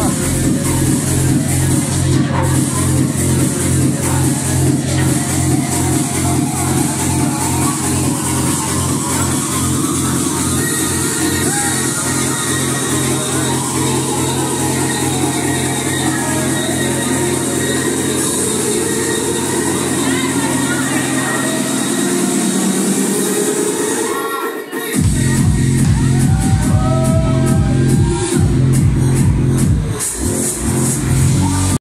か